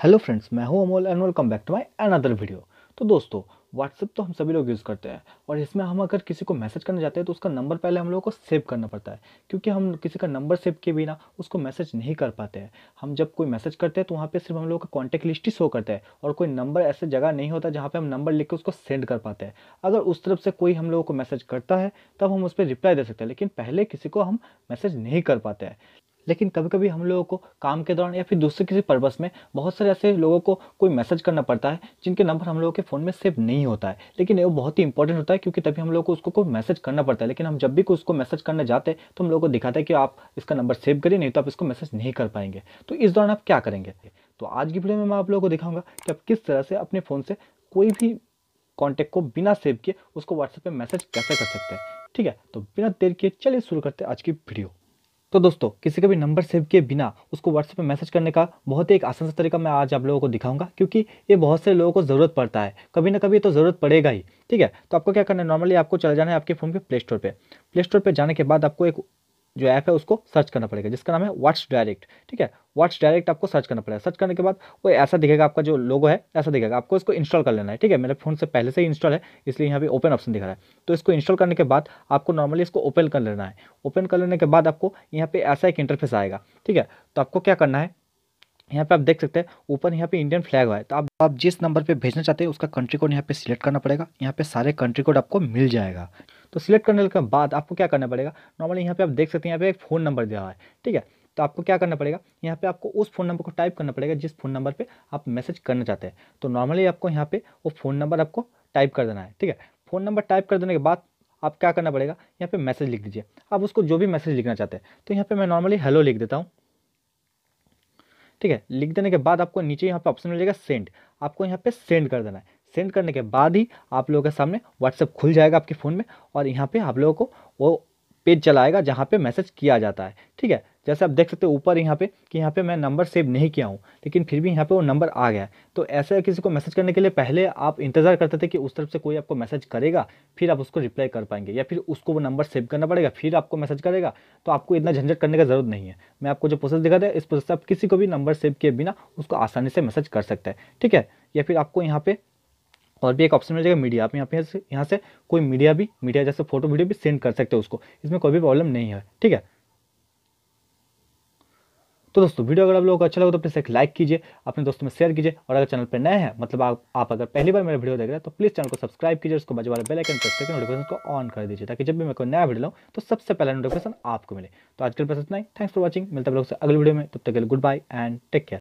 Hello friends, मैं हूँ Amol and welcome back to my another video तो दोस्तों व्हाट्सएप तो हम सभी लोग यूज़ करते हैं, और इसमें हम अगर किसी को मैसेज करने जाते हैं तो उसका नंबर पहले हम लोगों को सेव करना पड़ता है, क्योंकि हम किसी का नंबर सेव किए बिना उसको मैसेज नहीं कर पाते हैं। हम जब कोई मैसेज करते हैं तो वहाँ पे सिर्फ़ हम लोग का कॉन्टैक्ट लिस्ट ही शो करता है, और कोई नंबर ऐसे जगह नहीं होता जहाँ पे हम नंबर लिख के उसको सेंड कर पाते हैं। अगर उस तरफ़ से कोई हम लोगों को मैसेज करता है, तब हम उस पर रिप्लाई दे सकते हैं, लेकिन पहले किसी को हम मैसेज नहीं कर पाते हैं। लेकिन कभी कभी हम लोगों को काम के दौरान या फिर दूसरे किसी पर्पस में बहुत सारे ऐसे लोगों को कोई मैसेज करना पड़ता है, जिनके नंबर हम लोगों के फ़ोन में सेव नहीं होता है। लेकिन वो बहुत ही इंपॉर्टेंट होता है क्योंकि तभी हम लोग को उसको कोई मैसेज करना पड़ता है। लेकिन हम जब भी कोई उसको मैसेज करने जाते हैं तो हम लोग को दिखाता है कि आप इसका नंबर सेव करिए, नहीं तो आप इसको मैसेज नहीं कर पाएँगे। तो इस दौरान आप क्या करेंगे? तो आज की वीडियो में मैं आप लोगों को दिखाऊँगा कि आप किस तरह से अपने फ़ोन से कोई भी कॉन्टैक्ट को बिना सेव किए उसको व्हाट्सएप पे मैसेज कैसे कर सकते हैं। ठीक है? तो बिना देर किए चलिए शुरू करते हैं आज की वीडियो। तो दोस्तों, किसी का भी नंबर सेव किए बिना उसको व्हाट्सएप पे मैसेज करने का बहुत ही एक आसान सा तरीका मैं आज आप लोगों को दिखाऊँगा, क्योंकि ये बहुत से लोगों को ज़रूरत पड़ता है। कभी ना कभी तो ज़रूरत पड़ेगा ही, ठीक है? तो आपको क्या करना है? नॉर्मली आपको चले जाना है आपके फ़ोन के प्ले स्टोर पर प्ले स्टोर पर जाने के बाद आपको एक जो ऐप है उसको सर्च करना पड़ेगा, जिसका नाम है व्हाट्स डायरेक्ट ठीक है? व्हाट्स डायरेक्ट आपको सर्च करना पड़ेगा। सर्च करने के बाद वो ऐसा दिखेगा आपका जो लोगो है, ऐसा दिखेगा। आपको इसको इंस्टॉल कर लेना है, ठीक है? मेरे फ़ोन से पहले से ही इंस्टॉल है, इसलिए यहाँ पे ओपन ऑप्शन दिखा रहा है। तो इसको इंस्टॉल करने के बाद आपको नॉर्मली इसको ओपन कर लेना है। ओपन कर लेने के बाद आपको यहाँ पे ऐसा एक इंटरफेस आएगा, ठीक है? तो आपको क्या करना है? यहाँ पे आप देख सकते हैं, ऊपर यहाँ पे इंडियन फ्लैग है। तो आप आप जिस नंबर पे भेजना चाहते हैं, उसका कंट्री कोड यहाँ पे सिलेक्ट करना पड़ेगा। यहाँ पे सारे कंट्री कोड आपको मिल जाएगा। तो सिलेक्ट करने के बाद आपको क्या करना पड़ेगा? नॉर्मली यहाँ पे आप देख सकते हैं, यहाँ पे एक फ़ोन नंबर दिया हुआ है, ठीक है? तो आपको क्या करना पड़ेगा? यहाँ पे आपको उस फ़ोन नंबर को टाइप करना पड़ेगा जिस फ़ोन नंबर पे आप मैसेज करना चाहते हैं। तो नॉर्मली आपको यहाँ पे वो फ़ोन नंबर आपको टाइप कर देना है, ठीक है? फ़ोन नंबर टाइप कर देने के बाद आप क्या करना पड़ेगा? यहाँ पे मैसेज लिख दीजिए। आप उसको जो भी मैसेज लिखना चाहते हैं तो यहाँ पे मैं नॉर्मली हेलो लिख देता हूँ, ठीक है? लिख देने के बाद आपको नीचे यहाँ पे ऑप्शन मिल जाएगा सेंड आपको यहाँ पे सेंड कर देना है सेंड करने के बाद ही आप लोगों के सामने व्हाट्सएप खुल जाएगा आपके फ़ोन में और यहाँ पे आप लोगों को वो पेज चलाएगा जहाँ पे मैसेज किया जाता है। ठीक है? जैसे आप देख सकते हो ऊपर यहाँ पे कि यहाँ पे मैं नंबर सेव नहीं किया हूँ, लेकिन फिर भी यहाँ पे वो नंबर आ गया है। तो ऐसे किसी को मैसेज करने के लिए पहले आप इंतज़ार करते थे कि उस तरफ़ से कोई आपको मैसेज करेगा, फिर आप उसको रिप्लाई कर पाएँगे या फिर उसको वो नंबर सेव करना पड़ेगा, फिर आपको मैसेज करेगा तो आपको इतना झंझट करने का ज़रूरत नहीं है। मैं आपको जो प्रोसेस दिखा था इस प्रोसेस से आप किसी को भी नंबर सेव किए बिना उसको आसानी से मैसेज कर सकते हैं। ठीक है? या फिर आपको यहाँ पे और भी एक ऑप्शन मिल जाएगा मीडिया आप यहाँ पे से, यहाँ से कोई मीडिया भी मीडिया जैसे फ़ोटो वीडियो भी सेंड कर सकते हो उसको। इसमें कोई भी प्रॉब्लम नहीं है, ठीक है? तो दोस्तों वीडियो अगर आप लोगों को अच्छा लगा तो प्लीज़ एक लाइक कीजिए, अपने दोस्तों में शेयर कीजिए, और अगर चैनल पर नए हैं मतलब आप आप अगर पहली बार मेरा वीडियो देख रहे हैं तो प्लीज़ चैनल को सब्सक्राइब कीजिए उसको बाजू वाले बेल आइकन प्रेस करके नोटिफिकेशन को ऑन कर दीजिए, ताकि जब भी मैं कोई नया वीडियो लाऊँ तो सबसे पहला नोटिफिकेशन आपको मिले। तो आज के लिए बस इतना ही। थैंक्स फॉर वॉचिंग मिलता है लोग अगले वीडियो में। तब तक good bye and take care